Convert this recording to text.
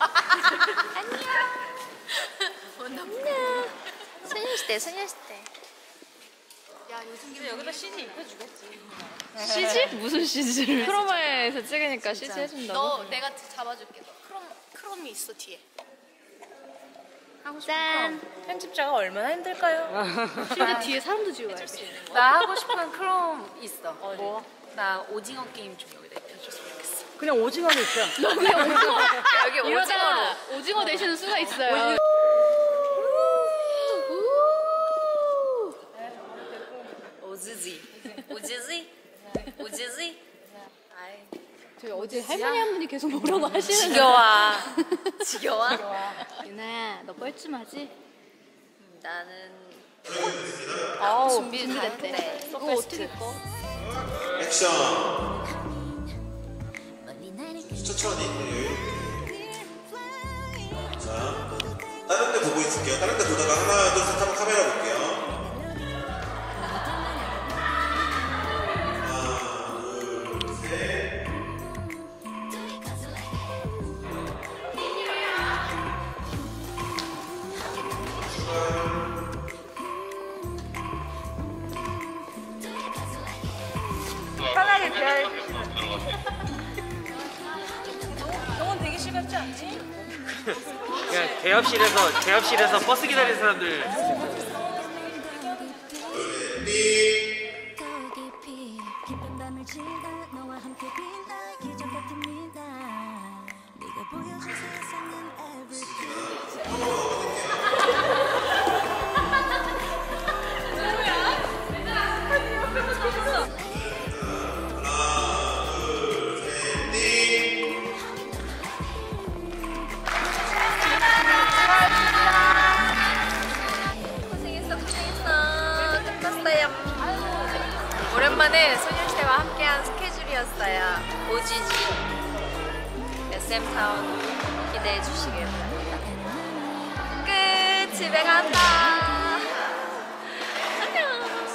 안녕. 소녀시대 소녀시대. 야 요즘 근데 여기다 CG 입혀주겠지. CG? 무슨 CG를? 크로마에서 찍으니까 CG 해준다고? 너 내가 잡아줄게. 너 크롬 크롬이 있어 뒤에. 짠. 편집자가 얼마나 힘들까요? 근데 뒤에 사람도 지워야 돼. 나 하고 싶은 크롬 있어. 뭐? 나 오징어 게임 좀 여기다 그냥 오징어로 있죠. 여기 오징어로. 이러다 오징어 되시는 수가 있어요. 오즈지. 오즈지? 오즈지? 아이. 저희 어제 할머니 한 분이 계속 뭐라고 하시는데. 지겨워. 지겨워? 유나야, 너 뻘쭘하지? 나는 아우, 준비됐대. 이거 어떻게 꺼? 액션 천천히 여유롭게 자 다른 데 보고 있을게요. 다른 데 보다가 하나 둘셋 하면 카메라 볼게요. 하나 같지 않지? 그냥 대합실에서 대합실에서 버스 기다리는 사람들 오랜만에 소녀시대와 함께한 스케줄이었어요. 오지지 SM타운 기대해 주시길. 바랍니다